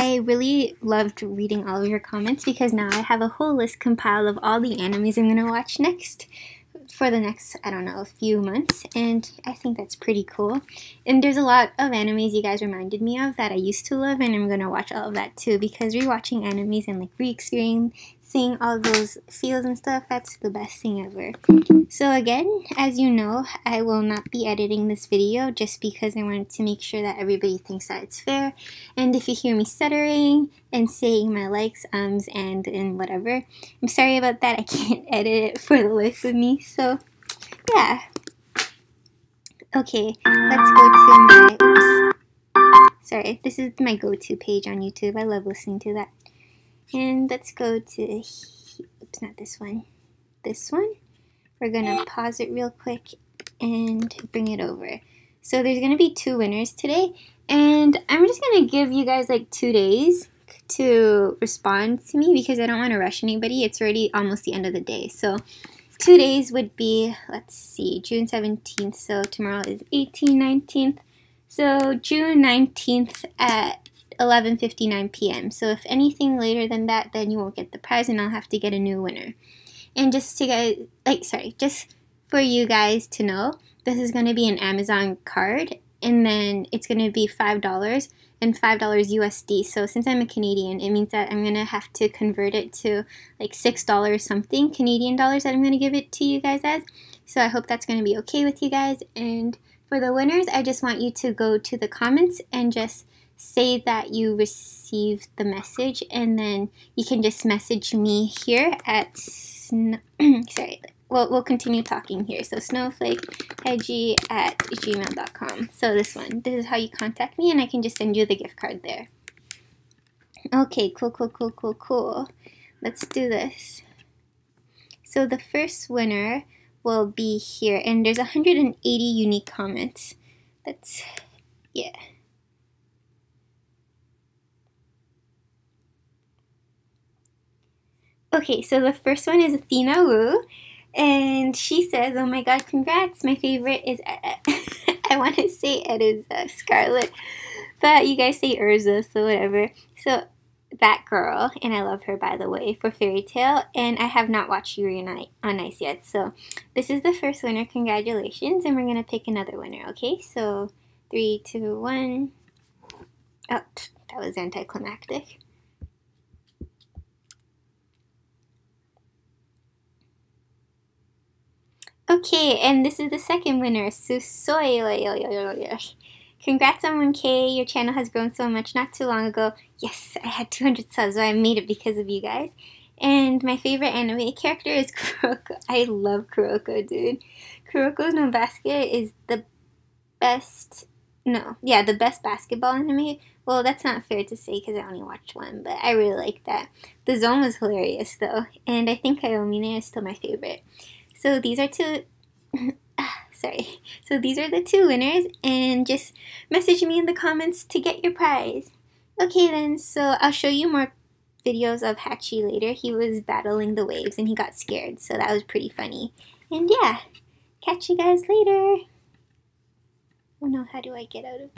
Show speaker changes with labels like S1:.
S1: I really loved reading all of your comments because now I have a whole list compiled of all the animes I'm going to watch next for the next, I don't know, a few months, and I think that's pretty cool. And there's a lot of animes you guys reminded me of that I used to love, and I'm gonna watch all of that too because rewatching animes and like re-experiencing seeing all those feels and stuff, that's the best thing ever. So again, as you know, I will not be editing this video just because I wanted to make sure that everybody thinks that it's fair. And if you hear me stuttering and saying my likes, ums, and, and whatever, I'm sorry about that. I can't edit it for the life of me. So, yeah. Okay, let's go to my, oops. Sorry, this is my go-to page on YouTube. I love listening to that. And let's go to, oops, not this one, this one. We're gonna pause it real quick and bring it over. So there's gonna be two winners today, and I'm just gonna give you guys like two days to respond to me because I don't want to rush anybody. It's already almost the end of the day. So two days would be, let's see, June 17th. So tomorrow is 18th, 19th. So June 19th at 11.59 p.m. So if anything later than that, then you won't get the prize and I'll have to get a new winner. And just to guys, like, sorry, just for you guys to know, this is going to be an Amazon card and then it's going to be $5 and $5 USD. So since I'm a Canadian, it means that I'm going to have to convert it to like $6 something Canadian dollars that I'm going to give it to you guys as. So I hope that's going to be okay with you guys. And for the winners, I just want you to go to the comments and just say that you received the message and then you can just message me here at sorry well we'll continue talking here. So snowflake edgy at gmail.com so this one this is how you contact me and i can just send you the gift card there. Okay cool cool cool cool cool. Let's do this. So the first winner will be here and there's 180 unique comments. That's yeah Okay, so the first one is Athena Wu, and she says, "Oh my God, congrats! My favorite is I want to say it is uh, Scarlet, but you guys say Erza, so whatever. So that girl, and I love her by the way for Fairy Tail, and I have not watched Yuri on Ice yet. So this is the first winner. Congratulations, and we're gonna pick another winner. Okay, so three, two, one. Oh, that was anticlimactic. Okay, and this is the second winner, Susoy. Congrats on 1K. Your channel has grown so much not too long ago. Yes, I had 200 subs, so I made it because of you guys. And my favorite anime character is Kuroko. I love Kuroko, dude. Kuroko no Basket is the best, no, yeah, the best basketball anime. Well, that's not fair to say because I only watched one, but I really like that. The Zone was hilarious, though, and I think Aomine is still my favorite. So these are two, ah, sorry. So these are the two winners and just message me in the comments to get your prize. Okay then, so I'll show you more videos of Hachi later. He was battling the waves and he got scared, so that was pretty funny. And yeah, catch you guys later. Oh no, how do I get out of